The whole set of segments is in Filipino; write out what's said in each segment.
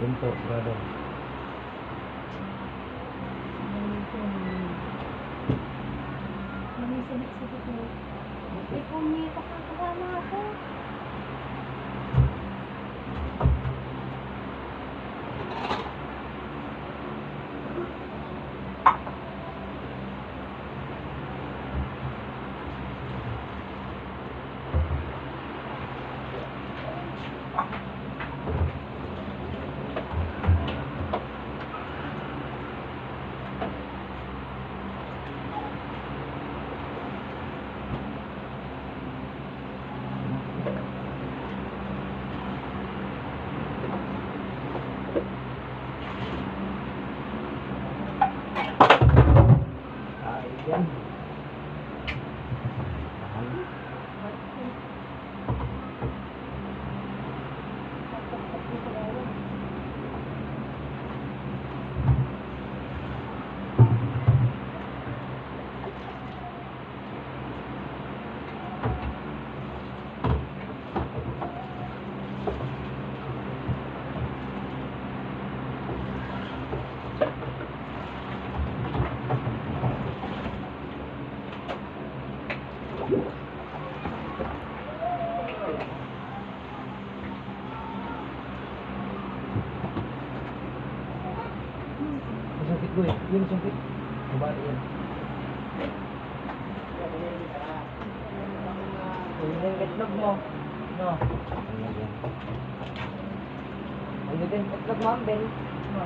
Yun po, brother. Manisabit-sabit mo. Eh, kung may pakakasama ako. Ko eh. Yun, sakit. Kabali yan. Yun yung itlog mo. No. Ano din itlog mo, Ben? No.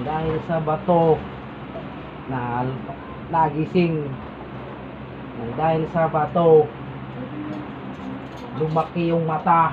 Dahil sa bato na nagising. Dahil sa bato lumaki yung mata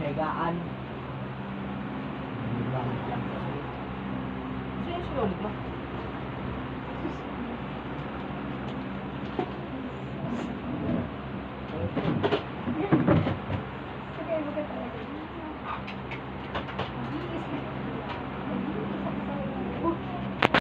Sigaan. Sino yung sulit ba?